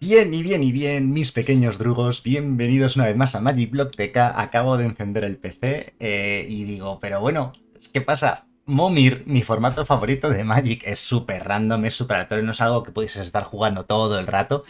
Bien y bien y bien, mis pequeños drugos, bienvenidos una vez más a Magic Block. Acabo de encender el PC eh, y digo, pero bueno, ¿qué pasa? Momir, mi formato favorito de Magic, es súper random, es súper aleatorio, no es algo que pudieses estar jugando todo el rato,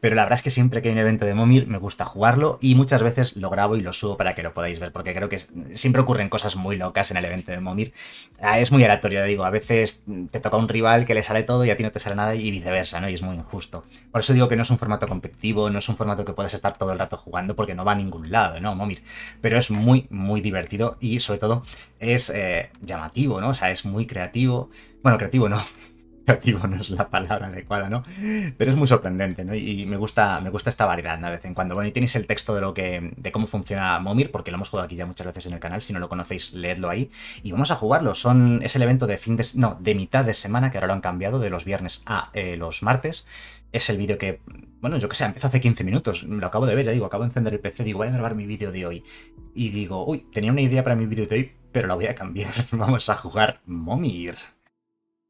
pero la verdad es que siempre que hay un evento de Momir me gusta jugarlo y muchas veces lo grabo y lo subo para que lo podáis ver, porque creo que siempre ocurren cosas muy locas en el evento de Momir. Ah, es muy aleatorio, digo, a veces te toca un rival que le sale todo y a ti no te sale nada y viceversa, ¿no? Y es muy injusto. Por eso digo que no es un formato competitivo, no es un formato que puedas estar todo el rato jugando porque no va a ningún lado, ¿no? Momir. Pero es muy, muy divertido y sobre todo es eh, llamativo, ¿no? O sea, es muy creativo. Bueno, creativo no. Creativo no es la palabra adecuada, ¿no? Pero es muy sorprendente, ¿no? Y me gusta, me gusta esta variedad de vez en cuando. Bueno, y tenéis el texto de lo que. de cómo funciona Momir, porque lo hemos jugado aquí ya muchas veces en el canal. Si no lo conocéis, leedlo ahí. Y vamos a jugarlo. Son. Es el evento de fin de. no, de mitad de semana, que ahora lo han cambiado, de los viernes a eh, los martes. Es el vídeo que. Bueno, yo que sé, empezó hace 15 minutos. Lo acabo de ver, ya digo, acabo de encender el PC, digo, voy a grabar mi vídeo de hoy. Y digo, uy, tenía una idea para mi vídeo de hoy, pero la voy a cambiar. Vamos a jugar Momir.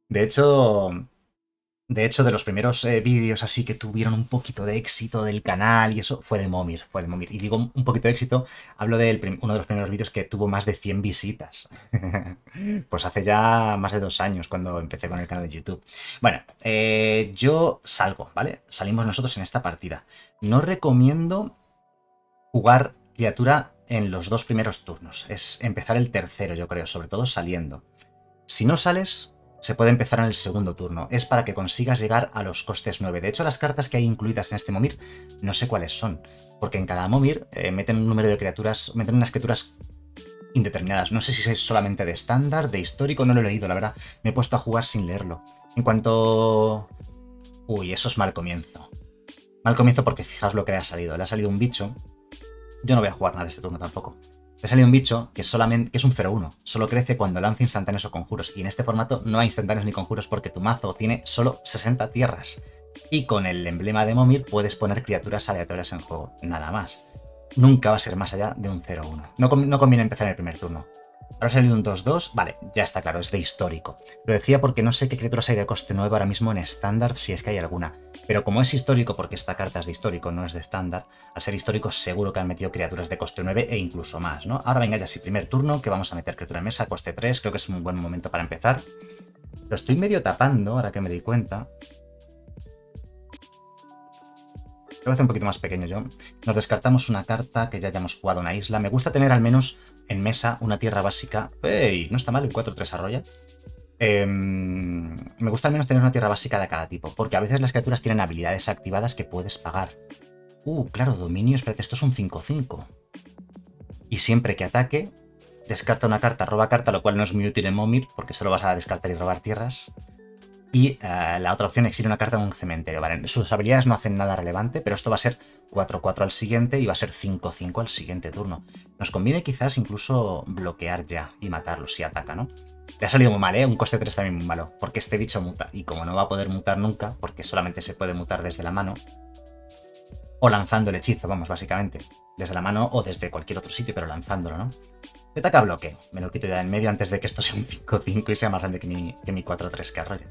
De hecho, de hecho, de los primeros eh, vídeos así que tuvieron un poquito de éxito del canal y eso, fue de Momir, fue de Momir. Y digo un poquito de éxito, hablo de uno de los primeros vídeos que tuvo más de 100 visitas. pues hace ya más de dos años cuando empecé con el canal de YouTube. Bueno, eh, yo salgo, ¿vale? Salimos nosotros en esta partida. No recomiendo jugar criatura en los dos primeros turnos. Es empezar el tercero, yo creo, sobre todo saliendo. Si no sales, se puede empezar en el segundo turno. Es para que consigas llegar a los costes 9. De hecho, las cartas que hay incluidas en este Momir, no sé cuáles son. Porque en cada Momir eh, meten un número de criaturas, meten unas criaturas indeterminadas. No sé si es solamente de estándar, de histórico, no lo he leído, la verdad. Me he puesto a jugar sin leerlo. En cuanto... Uy, eso es mal comienzo. Mal comienzo porque fijaos lo que le ha salido. Le ha salido un bicho yo no voy a jugar nada este turno tampoco. Me salido un bicho que, solamente, es un 0-1, solo crece cuando lanza instantáneos o conjuros, y en este formato no hay instantáneos ni conjuros porque tu mazo tiene solo 60 tierras. Y con el emblema de Momir puedes poner criaturas aleatorias en juego, nada más. Nunca va a ser más allá de un 0-1. No, no conviene empezar en el primer turno. Ahora ha salido un 2-2, vale, ya está claro, es de histórico. Lo decía porque no sé qué criaturas hay de coste 9 ahora mismo en estándar, si es que hay alguna. Pero como es histórico, porque esta carta es de histórico, no es de estándar, al ser histórico seguro que han metido criaturas de coste 9 e incluso más, ¿no? Ahora venga ya sí, primer turno, que vamos a meter criatura en mesa, coste 3, creo que es un buen momento para empezar. Lo estoy medio tapando, ahora que me doy cuenta. Lo voy a un poquito más pequeño yo. Nos descartamos una carta que ya hayamos jugado una isla. Me gusta tener al menos en mesa una tierra básica. ¡Ey! No está mal, el 4-3 arroya. Em, me gusta al menos tener una tierra básica de cada tipo, porque a veces las criaturas tienen habilidades activadas que puedes pagar. Uh, claro, dominio, espérate, esto es un 5-5. Y siempre que ataque, descarta una carta, roba carta, lo cual no es muy útil en Momir, porque solo vas a descartar y robar tierras. Y eh, la otra opción, exile una carta en un cementerio. Vale, sus habilidades no hacen nada relevante, pero esto va a ser 4-4 al siguiente y va a ser 5-5 al siguiente turno. Nos conviene quizás incluso bloquear ya y matarlo si ataca, ¿no? Le ha salido muy mal, ¿eh? Un coste 3 también muy malo, porque este bicho muta. Y como no va a poder mutar nunca, porque solamente se puede mutar desde la mano, o lanzando el hechizo, vamos, básicamente. Desde la mano o desde cualquier otro sitio, pero lanzándolo, ¿no? Se ataca bloqueo. Me lo quito ya en medio antes de que esto sea un 5-5 y sea más grande que mi, que mi 4-3 que arrolle.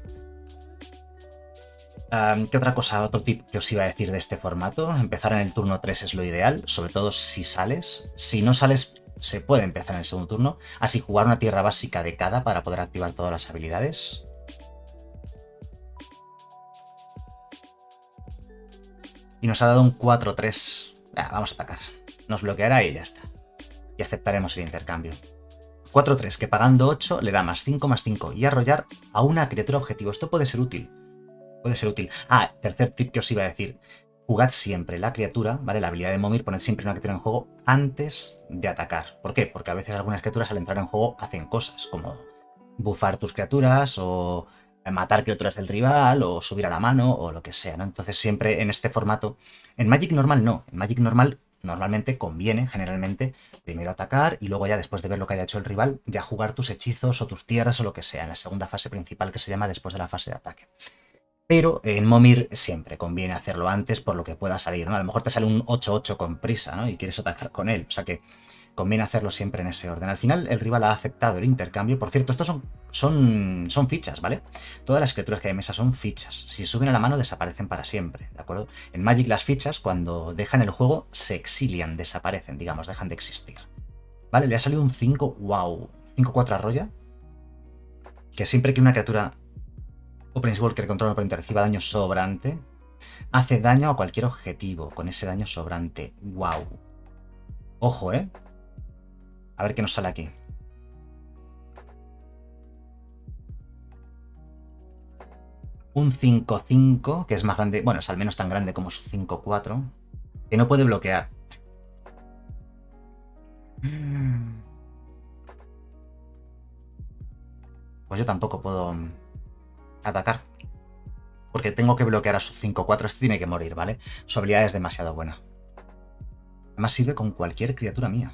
¿Qué otra cosa, otro tip que os iba a decir de este formato? Empezar en el turno 3 es lo ideal, sobre todo si sales. Si no sales, se puede empezar en el segundo turno. Así jugar una tierra básica de cada para poder activar todas las habilidades. Y nos ha dado un 4-3. vamos a atacar. Nos bloqueará y ya está. Y aceptaremos el intercambio. 4-3, que pagando 8 le da más 5 más 5 y arrollar a una criatura objetivo. Esto puede ser útil. Puede ser útil. Ah, tercer tip que os iba a decir jugad siempre la criatura, ¿vale? La habilidad de Momir, poned siempre una criatura en juego antes de atacar. ¿Por qué? Porque a veces algunas criaturas al entrar en juego hacen cosas, como bufar tus criaturas o matar criaturas del rival o subir a la mano o lo que sea, ¿no? Entonces siempre en este formato, en Magic normal no, en Magic normal normalmente conviene generalmente primero atacar y luego ya después de ver lo que haya hecho el rival, ya jugar tus hechizos o tus tierras o lo que sea en la segunda fase principal que se llama después de la fase de ataque pero en Momir siempre conviene hacerlo antes por lo que pueda salir, ¿no? A lo mejor te sale un 8-8 con prisa, ¿no? Y quieres atacar con él. O sea que conviene hacerlo siempre en ese orden. Al final el rival ha aceptado el intercambio. Por cierto, estos son, son, son fichas, ¿vale? Todas las criaturas que hay en mesa son fichas. Si suben a la mano desaparecen para siempre, ¿de acuerdo? En Magic las fichas cuando dejan el juego se exilian, desaparecen, digamos, dejan de existir. Vale, le ha salido un 5, wow, 5-4 arroya. Que siempre que una criatura o Walker controla oponente reciba daño sobrante, hace daño a cualquier objetivo con ese daño sobrante. Wow. Ojo, ¿eh? A ver qué nos sale aquí. Un 5-5, que es más grande, bueno, es al menos tan grande como su 5-4, que no puede bloquear. Pues yo tampoco puedo atacar. Porque tengo que bloquear a su 5-4, este tiene que morir, ¿vale? Su habilidad es demasiado buena. Además sirve con cualquier criatura mía.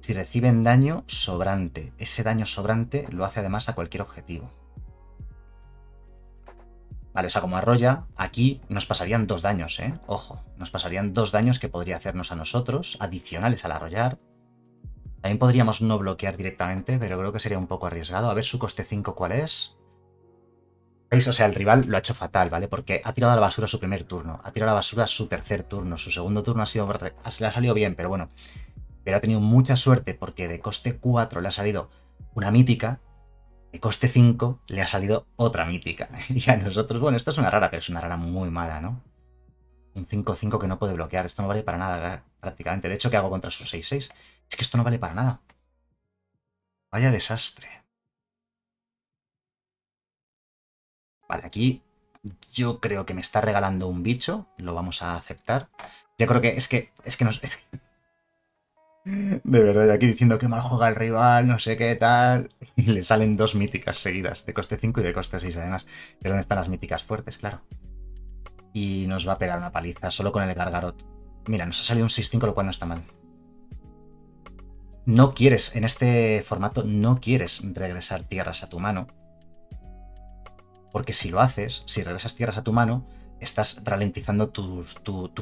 Si reciben daño sobrante, ese daño sobrante lo hace además a cualquier objetivo. Vale, o sea, como arrolla, aquí nos pasarían dos daños, ¿eh? Ojo, nos pasarían dos daños que podría hacernos a nosotros, adicionales al arrollar. También podríamos no bloquear directamente, pero creo que sería un poco arriesgado. A ver su coste 5 cuál es. O sea, el rival lo ha hecho fatal, ¿vale? Porque ha tirado a la basura su primer turno, ha tirado a la basura su tercer turno, su segundo turno ha sido, le ha salido bien, pero bueno. Pero ha tenido mucha suerte porque de coste 4 le ha salido una mítica, de coste 5 le ha salido otra mítica. Y a nosotros, bueno, esto es una rara, pero es una rara muy mala, ¿no? Un 5-5 que no puede bloquear, esto no vale para nada prácticamente. De hecho, ¿qué hago contra su 6-6? Es que esto no vale para nada. Vaya desastre. Vale, aquí yo creo que me está regalando un bicho. Lo vamos a aceptar. Yo creo que es que. Es que nos. De verdad, aquí diciendo que mal juega el rival, no sé qué tal. Y le salen dos míticas seguidas, de coste 5 y de coste 6 además. Es donde están las míticas fuertes, claro. Y nos va a pegar una paliza solo con el Gargarot. Mira, nos ha salido un 6-5, lo cual no está mal. No quieres, en este formato, no quieres regresar tierras a tu mano porque si lo haces, si regresas tierras a tu mano, estás ralentizando tu,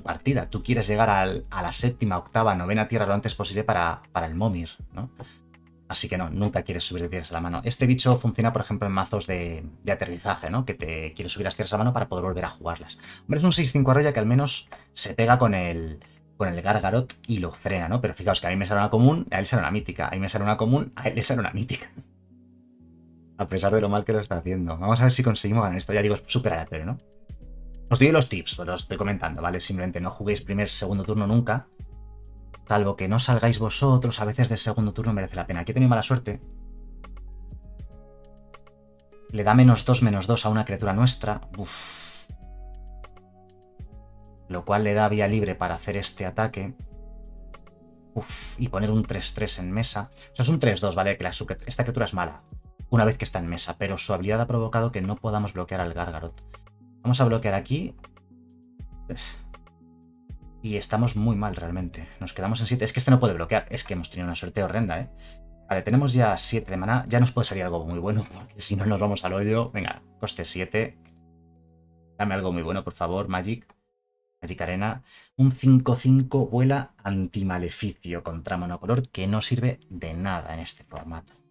partida. Tú quieres llegar a la séptima, octava, novena tierra lo antes posible para, para el Momir, ¿no? Así que no, nunca quieres subir tierras a la mano. Este bicho funciona, por ejemplo, en mazos de, aterrizaje, ¿no? Que te quieres subir las tierras a la mano para poder volver a jugarlas. Hombre, es un 6-5 arroya que al menos se pega con el, con el Gargarot y lo frena, ¿no? Pero fijaos que a mí me sale una común, a él sale una mítica. A mí me sale una común, a él le sale una mítica a pesar de lo mal que lo está haciendo. Vamos a ver si conseguimos ganar esto. Ya digo, es súper aleatorio, ¿no? Os doy los tips, pues los estoy comentando, ¿vale? Simplemente no juguéis primer, segundo turno nunca. Salvo que no salgáis vosotros, a veces de segundo turno merece la pena. Aquí tenido mala suerte. Le da menos 2, menos 2 a una criatura nuestra. Uf. Lo cual le da vía libre para hacer este ataque. Uf, y poner un 3-3 en mesa. O sea, es un 3-2, ¿vale? Que esta criatura es mala una vez que está en mesa, pero su habilidad ha provocado que no podamos bloquear al Gargarot. Vamos a bloquear aquí. Y estamos muy mal realmente. Nos quedamos en 7. Es que este no puede bloquear. Es que hemos tenido una suerte horrenda, ¿eh? Vale, tenemos ya 7 de maná. Ya nos puede salir algo muy bueno, porque si no nos vamos al hoyo. Venga, coste 7. Dame algo muy bueno, por favor, Magic. Magic Arena. Un 5-5 vuela antimaleficio contra monocolor que no sirve de nada en este formato.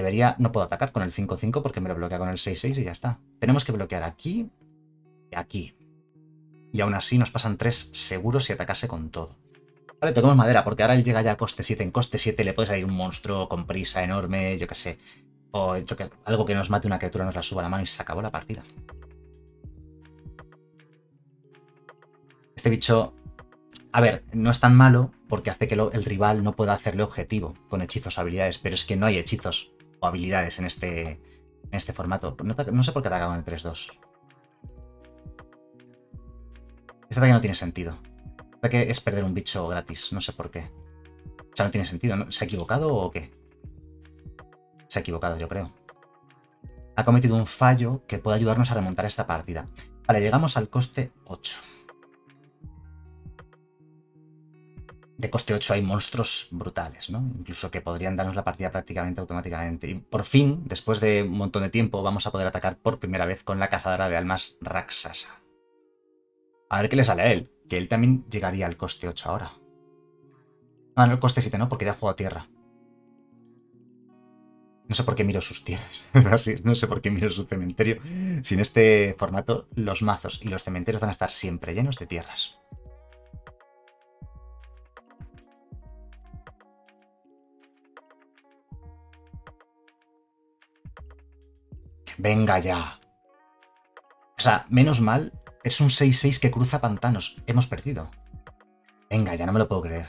Debería... No puedo atacar con el 5-5 porque me lo bloquea con el 6-6 y ya está. Tenemos que bloquear aquí y aquí. Y aún así nos pasan 3 seguros si atacase con todo. Vale, toquemos madera, porque ahora él llega ya a coste 7. En coste 7 le puede salir un monstruo con prisa enorme, yo qué sé. O que, algo que nos mate una criatura, nos la suba a la mano y se acabó la partida. Este bicho, a ver, no es tan malo porque hace que el rival no pueda hacerle objetivo con hechizos o habilidades, pero es que no hay hechizos habilidades en este, en este formato. No, sé por qué ataca con el 3-2. Este ataque no tiene sentido. Este ataque es perder un bicho gratis, no sé por qué. O sea, no tiene sentido. ¿Se ha equivocado o qué? Se ha equivocado, yo creo. Ha cometido un fallo que puede ayudarnos a remontar esta partida. Vale, llegamos al coste 8. De coste 8 hay monstruos brutales, ¿no? Incluso que podrían darnos la partida prácticamente automáticamente. Y por fin, después de un montón de tiempo, vamos a poder atacar por primera vez con la cazadora de almas Raxasa. A ver qué le sale a él, que él también llegaría al coste 8 ahora. Ah, no, el coste 7 no, porque ya juego a tierra. No sé por qué miro sus tierras. no sé por qué miro su cementerio. Si en este formato los mazos y los cementerios van a estar siempre llenos de tierras. Venga ya. O sea, menos mal, es un 6-6 que cruza pantanos. Hemos perdido. Venga, ya no me lo puedo creer.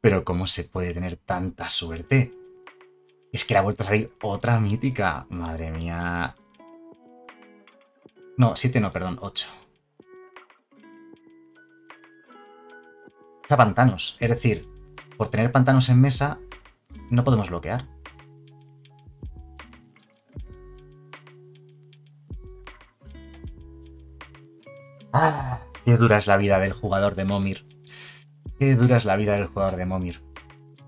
Pero ¿cómo se puede tener tanta suerte? Es que le ha vuelto a salir otra mítica. Madre mía. No, 7 no, perdón, 8. Está pantanos. Es decir, por tener pantanos en mesa, no podemos bloquear. Dura es la vida del jugador de Momir. Qué dura es la vida del jugador de Momir.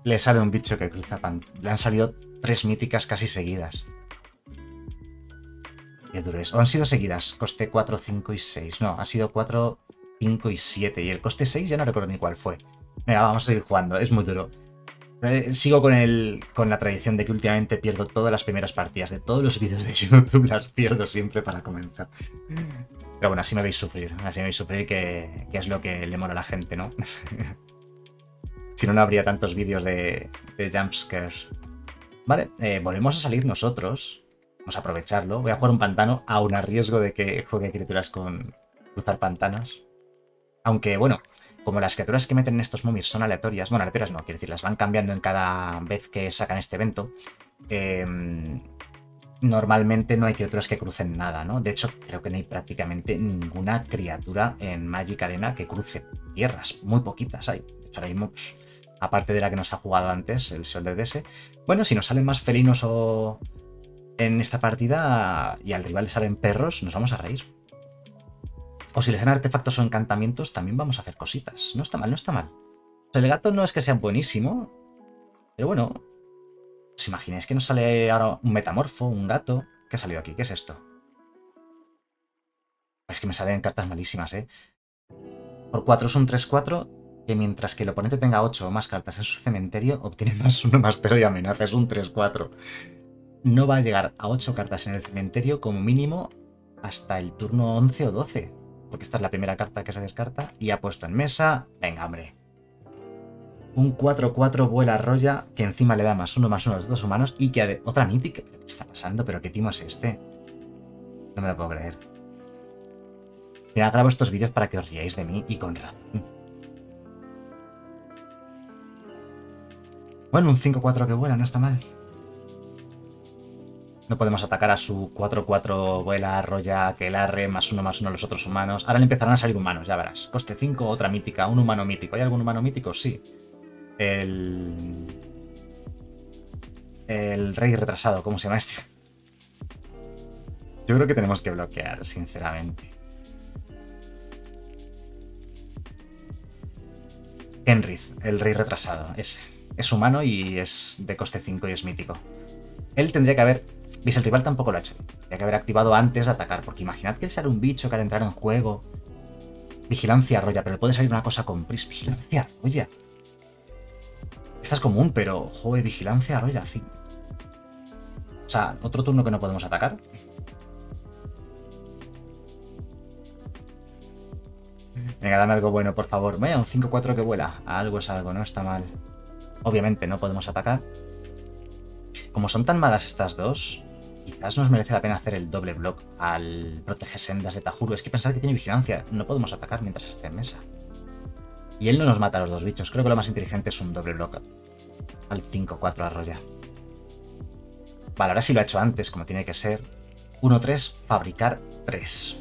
Le sale un bicho que cruza pan. Le han salido tres míticas casi seguidas. Qué duro es. O han sido seguidas. Coste 4, 5 y 6. No, ha sido 4, 5 y 7. Y el coste 6 ya no recuerdo ni cuál fue. Venga, vamos a seguir jugando. Es muy duro. Eh, sigo con, el, con la tradición de que últimamente pierdo todas las primeras partidas de todos los vídeos de YouTube. Las pierdo siempre para comenzar. Pero bueno, así me veis sufrir. Así me veis sufrir que, es lo que le mola a la gente, ¿no? si no, no habría tantos vídeos de, de jumpscares. Vale, eh, volvemos a salir nosotros. Vamos a aprovecharlo. Voy a jugar un pantano, aún a riesgo de que juegue criaturas con cruzar pantanos. Aunque, bueno, como las criaturas que meten en estos momirs son aleatorias, bueno, aleatorias no, quiero decir, las van cambiando en cada vez que sacan este evento, eh, normalmente no hay criaturas que crucen nada, ¿no? De hecho, creo que no hay prácticamente ninguna criatura en Magic Arena que cruce tierras. Muy poquitas hay. De hecho, ahora mismo, pues, aparte de la que nos ha jugado antes, el Sol de DS. Bueno, si nos salen más felinos o en esta partida y al rival le salen perros, nos vamos a reír. O si le salen artefactos o encantamientos, también vamos a hacer cositas. No está mal, no está mal. O sea, el gato no es que sea buenísimo, pero bueno, ¿Os imagináis que nos sale ahora un metamorfo, un gato? ¿Qué ha salido aquí? ¿Qué es esto? Es que me salen cartas malísimas, ¿eh? Por 4 es un 3-4, que mientras que el oponente tenga 8 o más cartas en su cementerio, obtiene más 1 más 0 y amenaza. Es un 3-4. No va a llegar a 8 cartas en el cementerio como mínimo hasta el turno 11 o 12. Porque esta es la primera carta que se descarta. Y ha puesto en mesa... Venga, hombre. Un 4-4 vuela roya que encima le da más uno más uno a los dos humanos y que otra mítica. ¿Qué está pasando? ¿Pero qué timo es este? No me lo puedo creer. Mira, grabo estos vídeos para que os riáis de mí y con razón. Bueno, un 5-4 que vuela, no está mal. No podemos atacar a su 4-4 vuela, roya, que arre, más uno más uno a los otros humanos. Ahora le empezarán a salir humanos, ya verás. Coste 5, otra mítica, un humano mítico. ¿Hay algún humano mítico? Sí. El. El rey retrasado, ¿cómo se llama este? Yo creo que tenemos que bloquear, sinceramente. Enrith, el rey retrasado, ese. Es humano y es de coste 5 y es mítico. Él tendría que haber... ¿Veis? El rival tampoco lo ha hecho. Tendría que haber activado antes de atacar, porque imaginad que sale un bicho que al entrar en juego... Vigilancia arroya, pero le puede salir una cosa con Pris. Vigilancia arroya. Esta es común, pero, joder, vigilancia, roya, sí. O sea, otro turno que no podemos atacar. Venga, dame algo bueno, por favor. Vaya, un 5-4 que vuela. Algo es algo, no está mal. Obviamente no podemos atacar. Como son tan malas estas dos, quizás nos merece la pena hacer el doble block al protege sendas de Tajuro. Es que pensad que tiene vigilancia. No podemos atacar mientras esté en mesa. Y él no nos mata a los dos bichos. Creo que lo más inteligente es un doble bloque. Al 5-4 arroya. Vale, ahora sí lo ha hecho antes, como tiene que ser. 1-3, fabricar 3.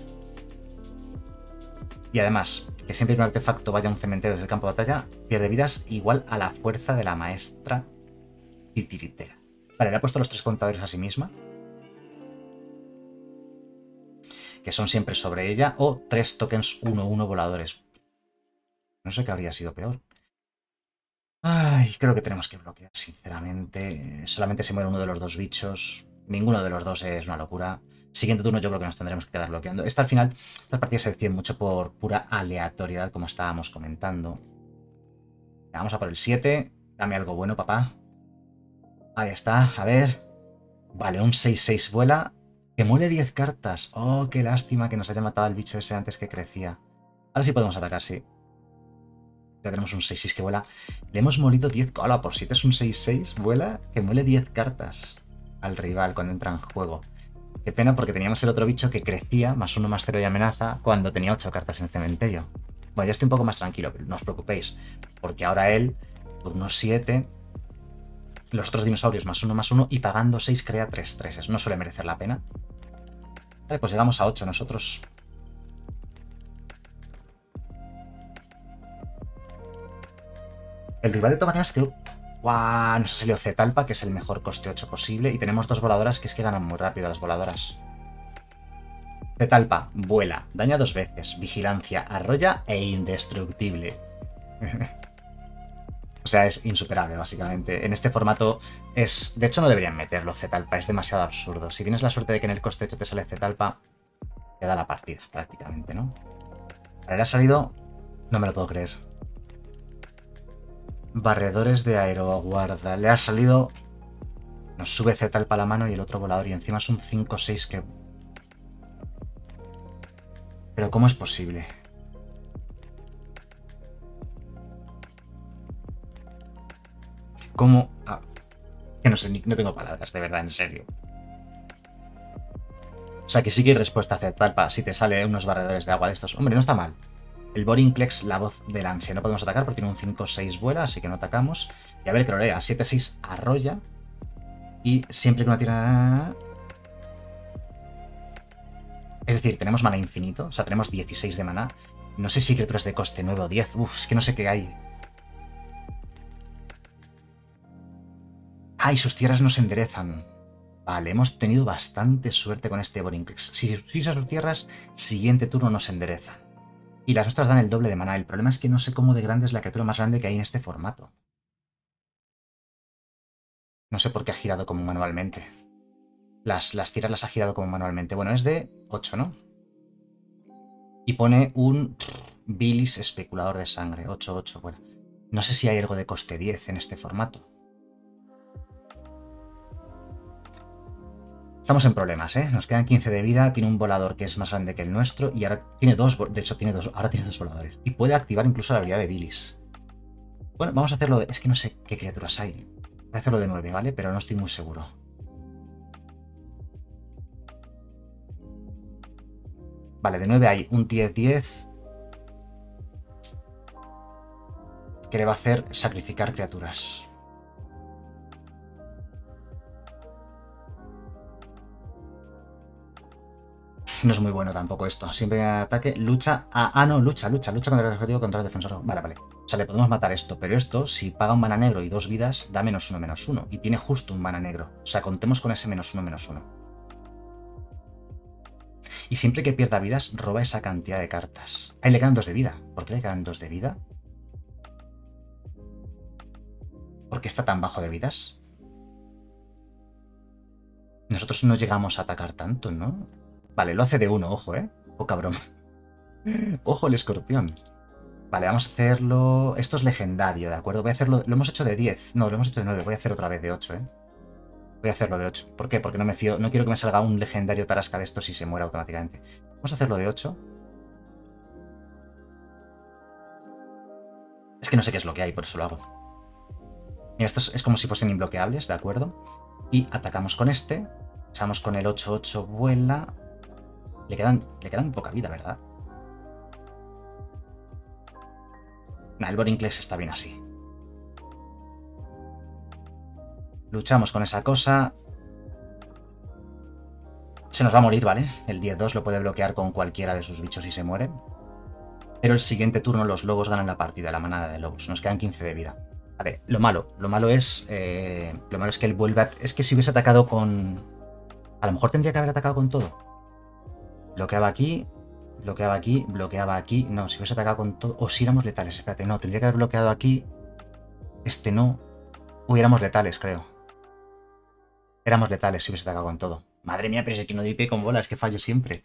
Y además, que siempre un artefacto vaya a un cementerio desde el campo de batalla, pierde vidas igual a la fuerza de la maestra titiritera. Vale, le ha puesto los tres contadores a sí misma. Que son siempre sobre ella. O tres tokens 1-1 voladores. No sé qué habría sido peor. Ay, creo que tenemos que bloquear, sinceramente. Solamente se muere uno de los dos bichos. Ninguno de los dos es una locura. Siguiente turno yo creo que nos tendremos que quedar bloqueando. Esta al final, estas partidas se deciden mucho por pura aleatoriedad, como estábamos comentando. vamos a por el 7. Dame algo bueno, papá. Ahí está, a ver. Vale, un 6-6 vuela. Que muere 10 cartas. Oh, qué lástima que nos haya matado el bicho ese antes que crecía. Ahora sí podemos atacar, sí. Ya tenemos un 6-6 que vuela. Le hemos molido 10... Hola, por 7 es un 6-6, vuela, que muele 10 cartas al rival cuando entra en juego. Qué pena porque teníamos el otro bicho que crecía, más uno más cero y amenaza, cuando tenía 8 cartas en el cementerio. Bueno, ya estoy un poco más tranquilo, pero no os preocupéis, porque ahora él, turno 7, los otros dinosaurios más uno más uno, y pagando 6 crea 3 3 No suele merecer la pena. Vale, pues llegamos a 8 nosotros. El rival de todas maneras creo ¡Guau! Nos ha salido Zetalpa, que es el mejor coste 8 posible. Y tenemos dos voladoras que es que ganan muy rápido las voladoras. Zetalpa, vuela, daña dos veces, vigilancia, arrolla e indestructible. o sea, es insuperable, básicamente. En este formato es... De hecho, no deberían meterlo Zetalpa, es demasiado absurdo. Si tienes la suerte de que en el coste 8 te sale Zetalpa, te da la partida, prácticamente, ¿no? Ahora ha salido... No me lo puedo creer. Barredores de aeroguarda. Le ha salido... Nos sube Z para la mano y el otro volador. Y encima es un 5-6 que... Pero ¿cómo es posible? ¿Cómo...? Ah, que no sé, no tengo palabras, de verdad, en serio. O sea, que sí que hay respuesta a Z si te sale unos barredores de agua de estos. Hombre, no está mal. El Borinclex, la voz del ansia. No podemos atacar porque tiene un 5-6 vuela, así que no atacamos. Y a ver, lea. 7-6 arrolla. Y siempre que una tira... Es decir, tenemos mana infinito. O sea, tenemos 16 de mana. No sé si criaturas de coste 9 o 10. Uf, es que no sé qué hay. Ay, sus tierras no se enderezan. Vale, hemos tenido bastante suerte con este Borinclex. Si usas sus tierras, siguiente turno nos enderezan. Y las otras dan el doble de mana. El problema es que no sé cómo de grande es la criatura más grande que hay en este formato. No sé por qué ha girado como manualmente. Las, las tiras las ha girado como manualmente. Bueno, es de 8, ¿no? Y pone un bilis especulador de sangre. 8-8, bueno. No sé si hay algo de coste 10 en este formato. Estamos en problemas, ¿eh? Nos quedan 15 de vida, tiene un volador que es más grande que el nuestro y ahora tiene dos, de hecho tiene dos, ahora tiene dos voladores. Y puede activar incluso la habilidad de Bilis. Bueno, vamos a hacerlo de... Es que no sé qué criaturas hay. Voy a hacerlo de 9, ¿vale? Pero no estoy muy seguro. Vale, de 9 hay un 10-10. Que le va a hacer sacrificar criaturas. No es muy bueno tampoco esto. Siempre ataque, lucha. Ah, no, lucha, lucha, lucha contra el objetivo contra el defensor. Vale, vale. O sea, le podemos matar esto, pero esto, si paga un mana negro y dos vidas, da menos uno, menos uno. Y tiene justo un mana negro. O sea, contemos con ese menos uno, menos uno. Y siempre que pierda vidas, roba esa cantidad de cartas. Ahí le quedan dos de vida. ¿Por qué le quedan dos de vida? ¿Por qué está tan bajo de vidas? Nosotros no llegamos a atacar tanto, ¿no? Vale, lo hace de uno, ojo, ¿eh? Poca broma. ojo el escorpión. Vale, vamos a hacerlo... Esto es legendario, ¿de acuerdo? Voy a hacerlo... Lo hemos hecho de 10. No, lo hemos hecho de 9. Voy a hacer otra vez de 8, ¿eh? Voy a hacerlo de 8. ¿Por qué? Porque no me fío... No quiero que me salga un legendario tarasca de estos y se muera automáticamente. Vamos a hacerlo de 8. Es que no sé qué es lo que hay, por eso lo hago. Mira, esto es como si fuesen imbloqueables, ¿de acuerdo? Y atacamos con este. Echamos con el 8-8, vuela. Le quedan, le quedan poca vida, ¿verdad? Nah, el Borinclex está bien así. Luchamos con esa cosa. Se nos va a morir, ¿vale? El 10-2 lo puede bloquear con cualquiera de sus bichos y se muere. Pero el siguiente turno los lobos ganan la partida, la manada de lobos. Nos quedan 15 de vida. Vale, lo malo. Lo malo es... Eh, lo malo es que él vuelve a... Es que si hubiese atacado con... A lo mejor tendría que haber atacado con todo. Bloqueaba aquí, bloqueaba aquí, bloqueaba aquí. No, si hubiese atacado con todo... O si éramos letales, espérate. No, tendría que haber bloqueado aquí. Este no. Hubiéramos letales, creo. Éramos letales si hubiese atacado con todo. Madre mía, pero es que no di pie con bolas, que fallo siempre.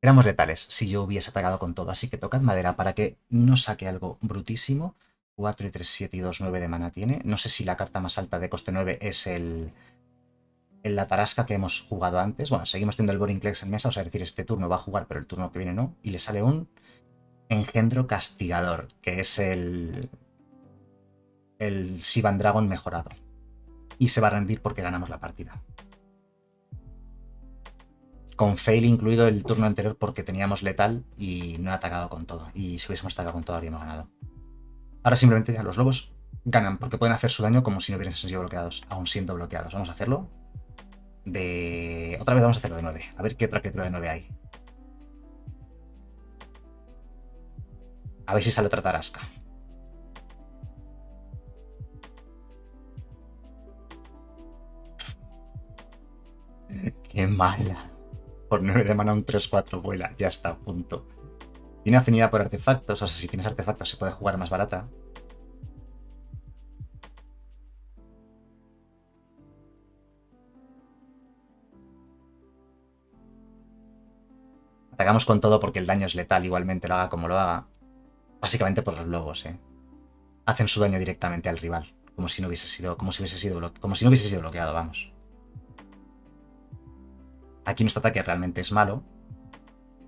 Éramos letales si yo hubiese atacado con todo. Así que tocad madera para que no saque algo brutísimo. 4 y 3, 7 y 2, 9 de mana tiene. No sé si la carta más alta de coste 9 es el, el la tarasca que hemos jugado antes. Bueno, seguimos teniendo el Boring Clex en mesa, o sea, es decir, este turno va a jugar, pero el turno que viene no. Y le sale un engendro castigador, que es el, el Sivan Dragon mejorado. Y se va a rendir porque ganamos la partida. Con fail incluido el turno anterior porque teníamos letal y no ha atacado con todo. Y si hubiésemos atacado con todo habríamos ganado. Ahora simplemente ya los lobos ganan porque pueden hacer su daño como si no hubiesen sido bloqueados, aún siendo bloqueados. Vamos a hacerlo de... Otra vez vamos a hacerlo de 9. A ver qué otra criatura de 9 hay. A ver si sale otra tarasca. Qué mala. Por 9 de mana un 3-4 vuela. Ya está, punto. Tiene afinidad por artefactos. O sea, si tienes artefactos se puede jugar más barata. Atacamos con todo porque el daño es letal, igualmente lo haga como lo haga. Básicamente por los lobos, ¿eh? Hacen su daño directamente al rival. Como si no hubiese sido. Como si hubiese sido como si no hubiese sido bloqueado, vamos. Aquí nuestro ataque realmente es malo.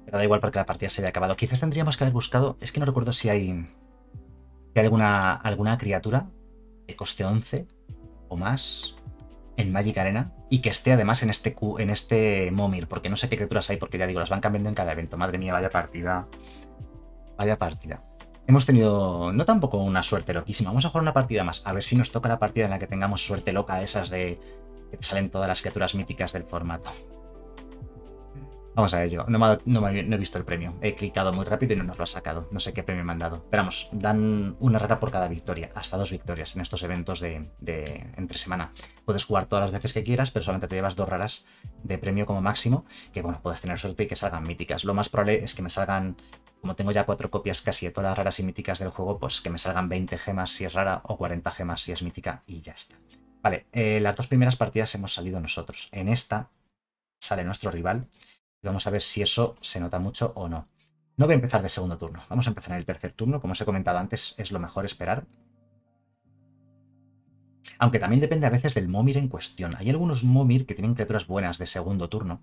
Pero da igual porque la partida se haya acabado. Quizás tendríamos que haber buscado. Es que no recuerdo si hay. Si hay alguna, alguna criatura de coste 11 o más en Magic Arena y que esté además en este, en este Momir, porque no sé qué criaturas hay, porque ya digo, las van cambiando en cada evento. Madre mía, vaya partida. Vaya partida. Hemos tenido no tampoco una suerte loquísima. Vamos a jugar una partida más. A ver si nos toca la partida en la que tengamos suerte loca, esas de que te salen todas las criaturas míticas del formato. Vamos a ello. No, he visto el premio. He clicado muy rápido y no nos lo ha sacado. No sé qué premio me han dado. Pero vamos, dan una rara por cada victoria. Hasta dos victorias en estos eventos de, entre semana. Puedes jugar todas las veces que quieras, pero solamente te llevas dos raras de premio como máximo. Que bueno, puedes tener suerte y que salgan míticas. Lo más probable es que me salgan como tengo ya cuatro copias casi de todas las raras y míticas del juego, pues que me salgan 20 gemas si es rara o 40 gemas si es mítica y ya está. Vale, eh, las dos primeras partidas hemos salido nosotros. En esta sale nuestro rival vamos a ver si eso se nota mucho o no. No voy a empezar de segundo turno, vamos a empezar en el tercer turno. Como os he comentado antes, es lo mejor esperar. Aunque también depende a veces del Momir en cuestión. Hay algunos Momir que tienen criaturas buenas de segundo turno.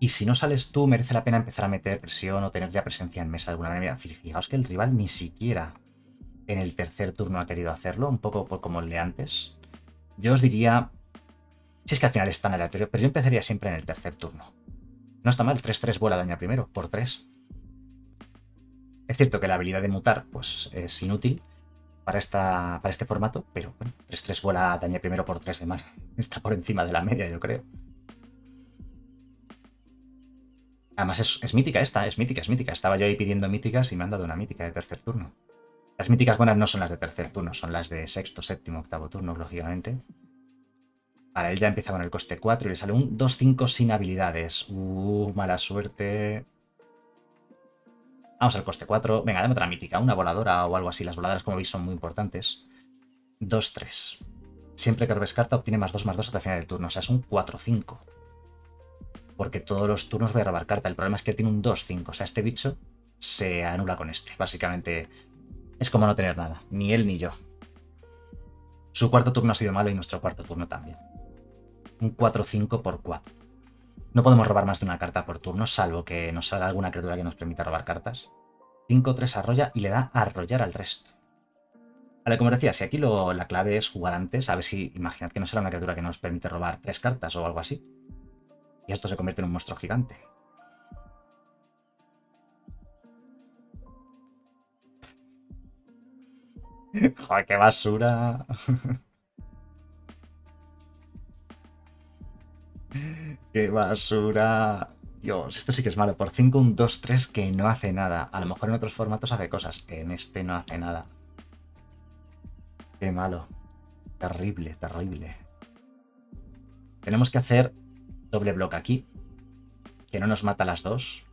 Y si no sales tú, merece la pena empezar a meter presión o tener ya presencia en mesa de alguna manera. Fijaos que el rival ni siquiera en el tercer turno ha querido hacerlo, un poco por como el de antes. Yo os diría, si es que al final es tan aleatorio, pero yo empezaría siempre en el tercer turno. No está mal, 3-3 vuela daña primero, por 3. Es cierto que la habilidad de mutar pues, es inútil para, esta, para este formato, pero bueno, 3-3 vuela daña primero por 3 de mana. Está por encima de la media, yo creo. Además es, mítica esta, es mítica, es mítica. Estaba yo ahí pidiendo míticas y me han dado una mítica de tercer turno. Las míticas buenas no son las de tercer turno, son las de sexto, séptimo, octavo turno, lógicamente. Vale, él ya empieza con el coste 4 y le sale un 2-5 sin habilidades. Uh, mala suerte. Vamos al coste 4. Venga, dame otra mítica, una voladora o algo así. Las voladoras, como veis, son muy importantes. 2-3. Siempre que robes carta obtiene más 2 más 2 hasta el final del turno. O sea, es un 4-5. Porque todos los turnos voy a robar carta. El problema es que tiene un 2-5. O sea, este bicho se anula con este. Básicamente es como no tener nada. Ni él ni yo. Su cuarto turno ha sido malo y nuestro cuarto turno también un 4-5 por 4. No podemos robar más de una carta por turno, salvo que nos salga alguna criatura que nos permita robar cartas. 5-3 arrolla y le da arrollar al resto. Vale, como decía, si aquí la clave es jugar antes, a ver si, imaginad que no será una criatura que nos permite robar tres cartas o algo así. Y esto se convierte en un monstruo gigante. ¡Joder, qué basura! ¡Qué basura! Dios, esto sí que es malo. Por 5, un 2, 3 que no hace nada. A lo mejor en otros formatos hace cosas. En este no hace nada. Qué malo. Terrible, terrible. Tenemos que hacer doble bloque aquí. Que no nos mata las dos.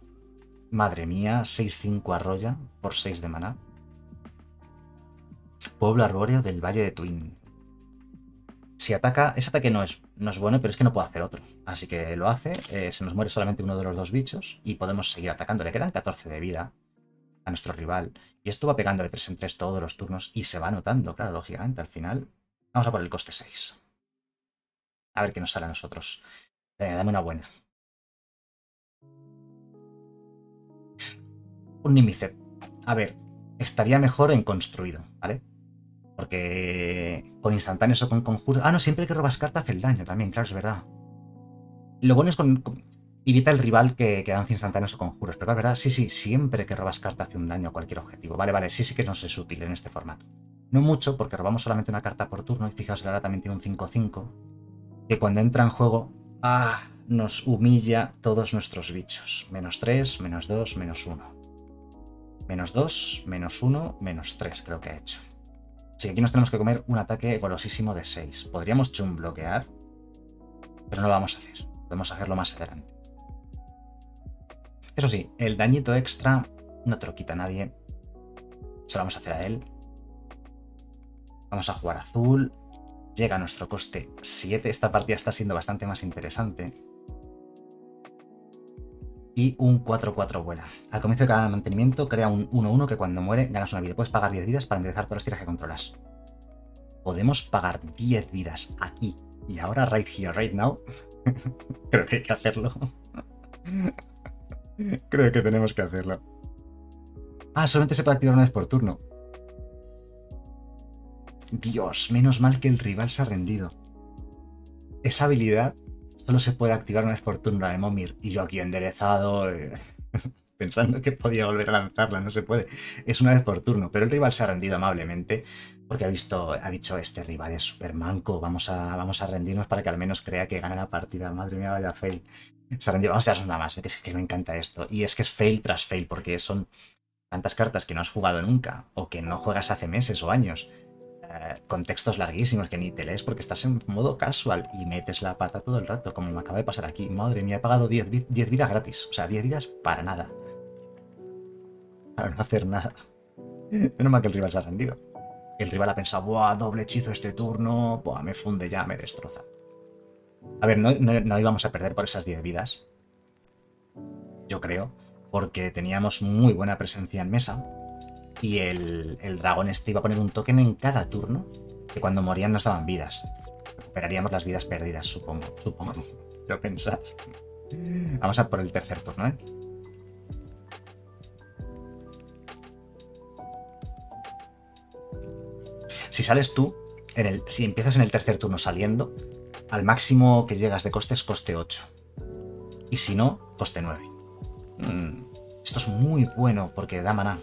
Madre mía, 6-5 arrolla por 6 de maná. Pueblo arbóreo del Valle de Twin si ataca, ese ataque no es, no es bueno, pero es que no puedo hacer otro. Así que lo hace, eh, se nos muere solamente uno de los dos bichos y podemos seguir atacando. Le quedan 14 de vida. a nuestro rival. Y esto va pegando de 3 en 3 todos los turnos y se va notando, claro, lógicamente, al final. Vamos a por el coste 6. A ver qué nos sale a nosotros. Dame una buena. Un Nimicet. A ver, estaría mejor en construido. Porque con instantáneos o con conjuros... Ah, no, siempre que robas carta hace el daño también, claro, es verdad. Lo bueno es con... Evita el rival que, que instantáneos o conjuros. Pero es verdad, sí, sí, siempre que robas carta hace un daño a cualquier objetivo. Vale, vale, sí, sí que nos es útil en este formato. No mucho, porque robamos solamente una carta por turno. Y fijaos, ahora también tiene un 5-5. Que cuando entra en juego... ¡Ah! Nos humilla todos nuestros bichos. Menos 3, menos 2, menos 1. Menos 2, menos 1, menos 3 creo que ha hecho. Que aquí nos tenemos que comer un ataque golosísimo de 6. Podríamos chum bloquear, pero no lo vamos a hacer. Podemos hacerlo más adelante. Eso sí, el dañito extra no te lo quita nadie. Se lo vamos a hacer a él. Vamos a jugar azul. Llega a nuestro coste 7. Esta partida está siendo bastante más interesante y un 4-4 vuela. Al comienzo de cada mantenimiento crea un 1-1 que cuando muere ganas una vida. Puedes pagar 10 vidas para enderezar todas las tiras que controlas. Podemos pagar 10 vidas aquí y ahora, right here, right now. Creo que hay que hacerlo. Creo que tenemos que hacerlo. Ah, solamente se puede activar una vez por turno. Dios, menos mal que el rival se ha rendido. Esa habilidad Solo se puede activar una vez por turno de Momir. Y yo aquí enderezado, eh, pensando que podía volver a lanzarla, no se puede. Es una vez por turno, pero el rival se ha rendido amablemente porque ha visto, ha dicho, este rival es súper manco, vamos a, vamos a rendirnos para que al menos crea que gane la partida. Madre mía, vaya fail. Se rendido, vamos a hacer nada más, que, es que me encanta esto. Y es que es fail tras fail, porque son tantas cartas que no has jugado nunca, o que no juegas hace meses o años contextos larguísimos que ni te lees porque estás en modo casual y metes la pata todo el rato, como me acaba de pasar aquí. Madre mía, he pagado 10, vidas gratis. O sea, 10 vidas para nada. Para no hacer nada. Menos mal que el rival se ha rendido. El rival ha pensado, ¡buah, doble hechizo este turno! ¡buah, me funde ya, me destroza! A ver, no, no íbamos a perder por esas 10 vidas. Yo creo. Porque teníamos muy buena presencia en mesa y el, dragón este iba a poner un token en cada turno que cuando morían nos daban vidas. Recuperaríamos las vidas perdidas, supongo. Supongo. Lo pensás. Vamos a por el tercer turno, ¿eh? Si sales tú, en el, si empiezas en el tercer turno saliendo, al máximo que llegas de coste es coste 8. Y si no, coste 9. Mm, esto es muy bueno porque da maná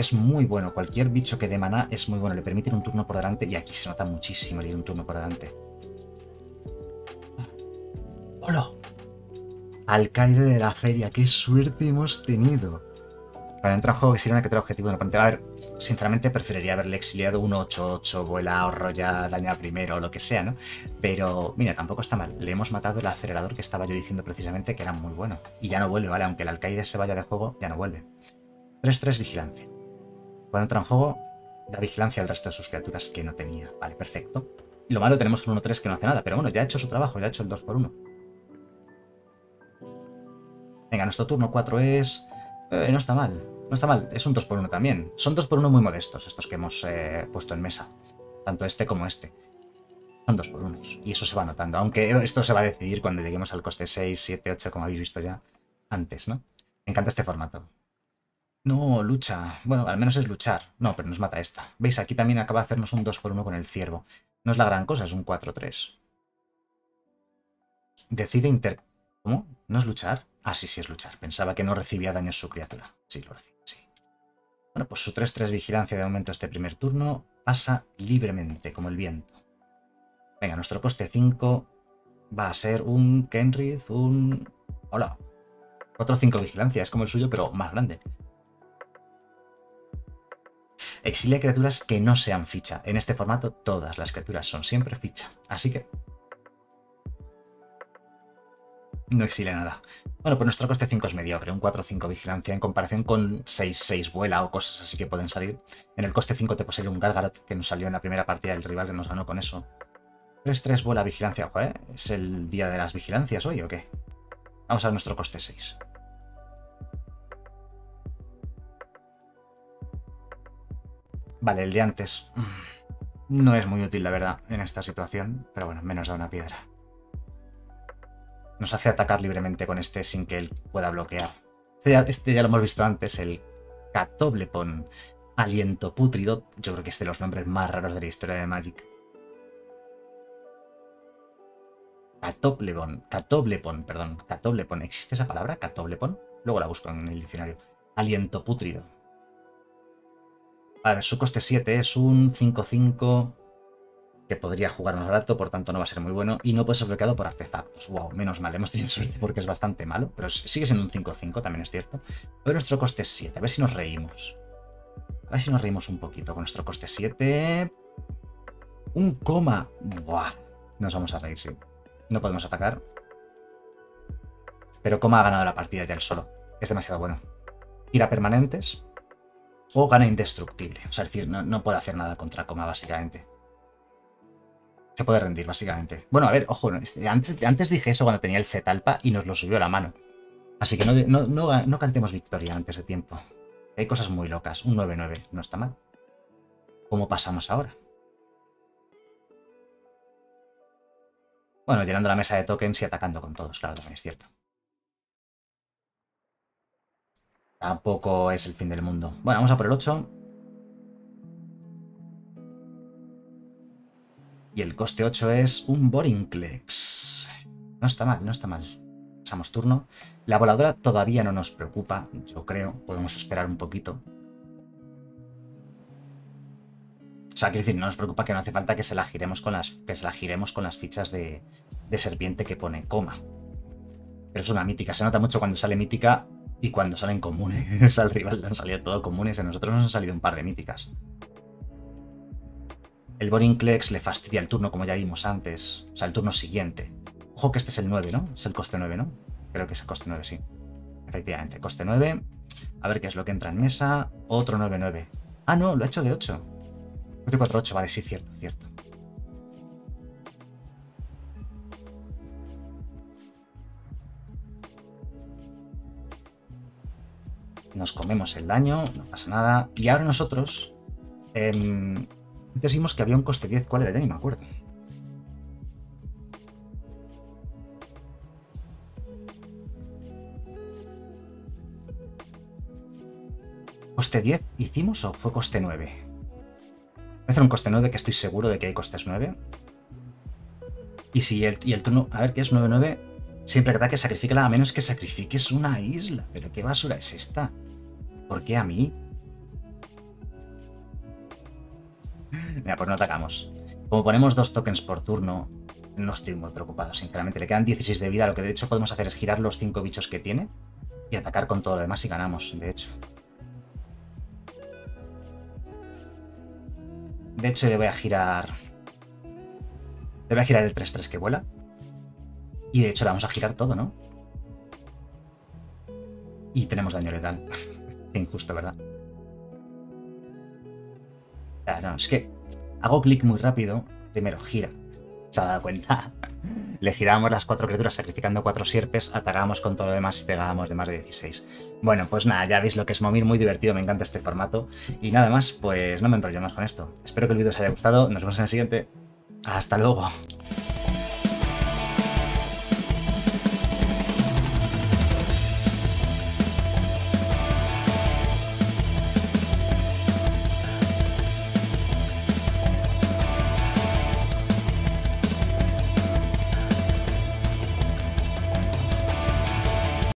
es muy bueno. Cualquier bicho que dé maná es muy bueno. Le permiten un turno por delante y aquí se nota muchísimo el ir un turno por delante. ¡Hola! Alcaide de la feria, qué suerte hemos tenido. Para entrar en juego que sería que otro objetivo de oponente. A ver, sinceramente preferiría haberle exiliado un 8-8, vuela, ahorro ya, daña primero o lo que sea, ¿no? Pero, mira, tampoco está mal. Le hemos matado el acelerador que estaba yo diciendo precisamente que era muy bueno. Y ya no vuelve, ¿vale? Aunque el alcaide se vaya de juego, ya no vuelve. 3-3 vigilancia. Cuando entra en juego, da vigilancia al resto de sus criaturas que no tenía. Vale, perfecto. Y lo malo tenemos un 1-3 que no hace nada, pero bueno, ya ha hecho su trabajo, ya ha hecho el 2x1. Venga, nuestro turno 4 es... Eh, no está mal, no está mal, es un 2x1 también. Son 2x1 muy modestos estos que hemos eh, puesto en mesa. Tanto este como este. Son 2x1 y eso se va notando. Aunque esto se va a decidir cuando lleguemos al coste 6, 7, 8, como habéis visto ya antes, ¿no? Me encanta este formato. No, lucha. Bueno, al menos es luchar. No, pero nos mata esta. ¿Veis? Aquí también acaba de hacernos un 2 por 1 con el ciervo. No es la gran cosa, es un 4-3. Decide inter... ¿Cómo? ¿No es luchar? Ah, sí, sí es luchar. Pensaba que no recibía daños su criatura. Sí, lo recibe, sí. Bueno, pues su 3-3 vigilancia de momento este primer turno pasa libremente, como el viento. Venga, nuestro coste 5 va a ser un Kenrith, un... Hola. Otro 5 vigilancia, es como el suyo, pero más grande. Exilia criaturas que no sean ficha. En este formato todas las criaturas son siempre ficha. Así que... No exilia nada. Bueno, pues nuestro coste 5 es mediocre, un 4-5 vigilancia en comparación con 6-6 vuela o cosas así que pueden salir. En el coste 5 te posee un Gargarot que nos salió en la primera partida del rival que nos ganó con eso. 3-3 vuela vigilancia, ¿eh? ¿Es el día de las vigilancias hoy o qué? Vamos a nuestro coste 6. Vale, el de antes mm, no es muy útil, la verdad, en esta situación. Pero bueno, menos da una piedra. Nos hace atacar libremente con este sin que él pueda bloquear. Este ya, este lo hemos visto antes, el Catoblepon Aliento Pútrido. Yo creo que es de los nombres más raros de la historia de Magic. Catoblepon, Catoblepon, perdón, Catoblepon. ¿Existe esa palabra? Catoblepon. Luego la busco en el diccionario. Aliento Pútrido. A ver, su coste 7 es un 5-5 que podría jugar más barato, por tanto no va a ser muy bueno. Y no puede ser bloqueado por artefactos. Wow, menos mal, hemos tenido suerte porque es bastante malo. Pero sigue siendo un 5-5, también es cierto. Pero nuestro coste es 7, a ver si nos reímos. A ver si nos reímos un poquito con nuestro coste 7. Un coma. Buah, nos vamos a reír, sí. No podemos atacar. Pero coma ha ganado la partida ya él solo. Es demasiado bueno. Tira permanentes. O gana indestructible. O sea, es decir, no, no puede hacer nada contra coma, básicamente. Se puede rendir, básicamente. Bueno, a ver, ojo, este, antes, antes dije eso cuando tenía el Z-Alpa y nos lo subió a la mano. Así que no, no, cantemos victoria antes de tiempo. Hay cosas muy locas. Un 9-9 no está mal. ¿Cómo pasamos ahora? Bueno, llenando la mesa de tokens y atacando con todos, claro, también es cierto. Tampoco es el fin del mundo. Bueno, vamos a por el 8. Y el coste 8 es un Borinclex. No está mal, no está mal. Pasamos turno. La voladora todavía no nos preocupa, yo creo. Podemos esperar un poquito. O sea, quiero decir, no nos preocupa que no hace falta que se la giremos con las, que se la giremos con las fichas de, de serpiente que pone coma. Pero es una mítica. Se nota mucho cuando sale mítica y cuando salen comunes. Al rival le han salido todo comunes. A nosotros nos han salido un par de míticas. El Borinclex le fastidia el turno, como ya vimos antes. O sea, el turno siguiente. Ojo que este es el 9, ¿no? Es el coste 9, ¿no? Creo que es el coste 9, sí. Efectivamente, coste 9. A ver qué es lo que entra en mesa. Otro 9-9. Ah, no, lo he hecho de 8. 4-8, vale, sí, cierto, cierto. Nos comemos el daño, no pasa nada. Y ahora nosotros... Eh, Decimos que había un coste 10. ¿Cuál era? Ya ni me acuerdo. ¿Coste 10 hicimos o fue coste 9? Voy a hacer un coste 9 que estoy seguro de que hay costes 9. Y si el, y el turno... A ver, ¿qué es 9-9? Siempre que ataque, sacrifícala a menos que sacrifiques una isla. ¿Pero qué basura es esta? ¿Por qué a mí? Mira, pues no atacamos. Como ponemos dos tokens por turno, no estoy muy preocupado, sinceramente. Le quedan 16 de vida, lo que de hecho podemos hacer es girar los 5 bichos que tiene y atacar con todo lo demás y ganamos, de hecho. De hecho, le voy a girar... Le voy a girar el 3-3 que vuela. Y de hecho le vamos a girar todo, ¿no? Y tenemos daño letal. Injusto, ¿verdad? no, es que hago clic muy rápido. Primero, gira. ¿Se ha dado cuenta? Le girábamos las cuatro criaturas sacrificando cuatro sierpes, atacábamos con todo lo demás y pegábamos de más de 16. Bueno, pues nada, ya veis lo que es Momir, muy divertido, me encanta este formato. Y nada más, pues no me enrollo más con esto. Espero que el vídeo os haya gustado, nos vemos en el siguiente. Hasta luego.